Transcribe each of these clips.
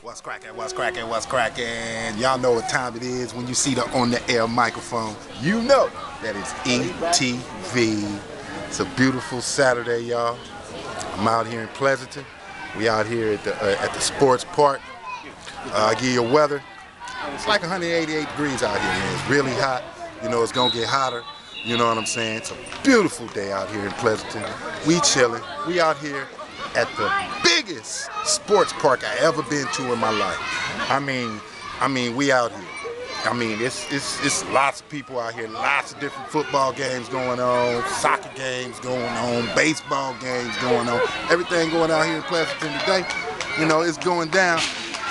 What's cracking? What's cracking? What's cracking? Y'all know what time it is when you see the on the air microphone. You know that it's ETV. It's a beautiful Saturday, y'all. I'm out here in Pleasanton. We out here at the uh, at the sports park. Uh, I give you weather. It's like 188 degrees out here, man. It's really hot. You know, it's gonna get hotter. You know what I'm saying? It's a beautiful day out here in Pleasanton. We chilling. We out here at the biggest sports park I ever been to in my life. I mean, I mean, we out here. I mean, it's it's it's lots of people out here, lots of different football games going on, soccer games going on, baseball games going on, everything going out here in Pleasanton today. You know, it's going down.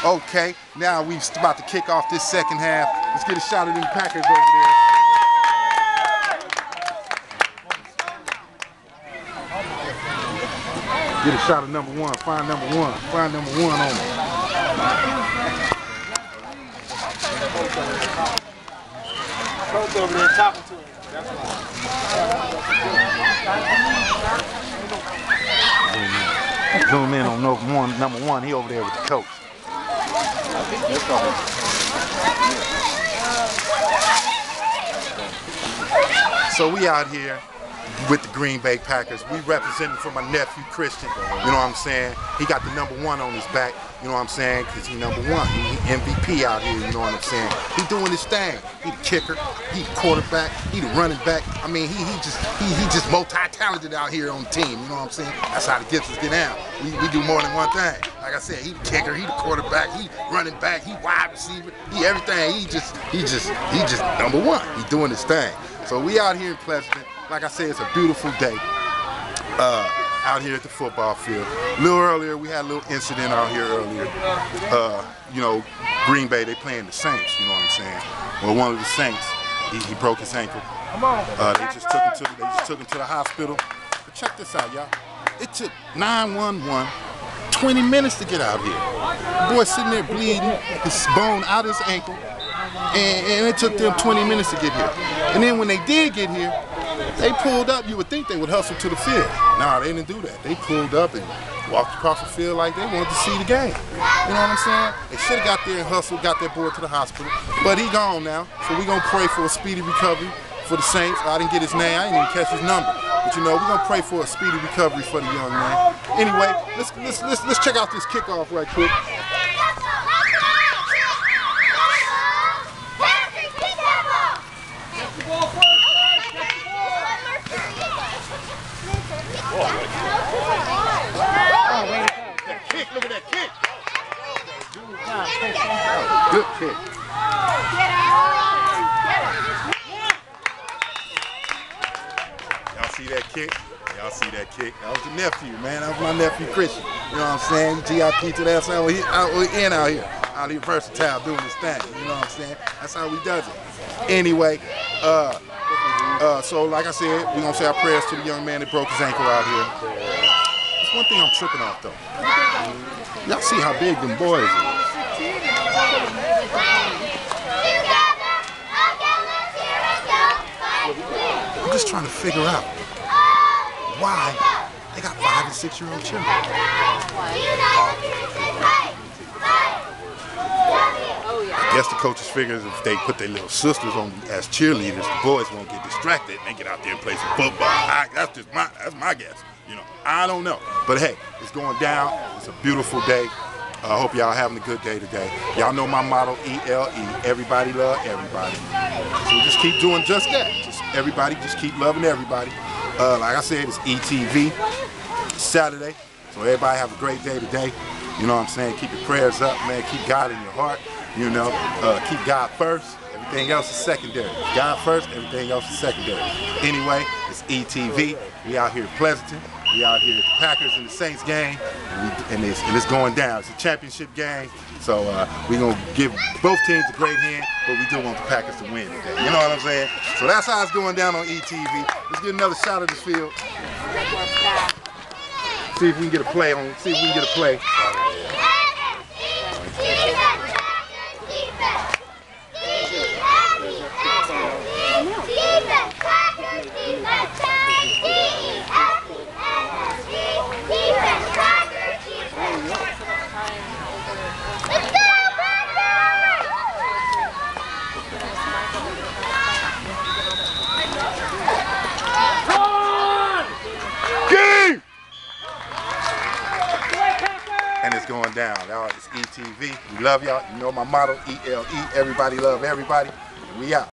Okay, now we about to kick off this second half. Let's get a shot of them Packers over there. Get a shot of number one. Find number one. Find number one on me. Coach over there talking to him. That's why. Zoom in on number one. Number one. He over there with the coach. So we out here with the Green Bay Packers. We representing for my nephew Christian. You know what I'm saying? He got the number one on his back. You know what I'm saying? Because he number one. He, MVP out here. You know what I'm saying? He doing his thing. He the kicker. He the quarterback. He the running back. I mean, he he just he he just multi-talented out here on the team. You know what I'm saying? That's how the gifts get down. We, we do more than one thing. Like I said, he the kicker. He the quarterback. He running back. He wide receiver. He everything. He just he just he just number one. He doing his thing. So we out here in Pleasanton. Like I said, it's a beautiful day uh, out here at the football field. A little earlier, we had a little incident out here earlier. Uh, you know, Green Bay, they playing the Saints, you know what I'm saying? Well, one of the Saints, he, he broke his ankle. Uh, they just took him to the, they just took him to the hospital. But check this out, y'all. It took 911 20 minutes to get out here. The boy sitting there bleeding, his bone out his ankle, and, and it took them 20 minutes to get here. And then when they did get here, they pulled up. You would think they would hustle to the field. Nah, they didn't do that. They pulled up and walked across the field like they wanted to see the game. You know what I'm saying? They should have got there and hustled, got that boy to the hospital. But he gone now, so we gonna pray for a speedy recovery for the Saints. I didn't get his name. I didn't even catch his number. But you know, we're gonna pray for a speedy recovery for the young man. Anyway, let's let's let's, let's check out this kickoff right quick. That kick, look at that kick. Kick. Y'all see that kick? Y'all see that kick? That was the nephew, man. That was my nephew Christian. You know what I'm saying? GIP to that sound. We out in out here. Out here versatile doing his thing. You know what I'm saying? That's how we does it. Anyway, uh uh, so like I said, we're gonna say our prayers to the young man that broke his ankle out here. There's one thing I'm tripping off though. Y'all see how big them boys are. I'm just trying to figure out why they got five and six year old children. I guess the coaches figures if they put their little sisters on as cheerleaders, the boys won't get distracted and they get out there and play some football. I, that's just my that's my guess. You know, I don't know. But hey, it's going down. It's a beautiful day. I hope y'all having a good day today. Y'all know my motto, E-L-E, everybody love everybody. So just keep doing just that. Just everybody, just keep loving everybody. Uh, like I said, it's ETV Saturday. So everybody have a great day today. You know what I'm saying? Keep your prayers up, man. Keep God in your heart. You know, uh, keep God first. Everything else is secondary. God first, everything else is secondary. Anyway, it's ETV. We out here in Pleasanton. We out here Packers and the Saints game, and, it's, and it's going down. It's a championship game, so uh, we're gonna give both teams a great hand, but we do want the Packers to win today. You know what I'm saying? So that's how it's going down on ETV. Let's get another shot of this field. See if we can get a play on. See if we can get a play. going down. Y'all, it's ETV. We love y'all. You know my motto, ELE. Everybody love everybody. We out.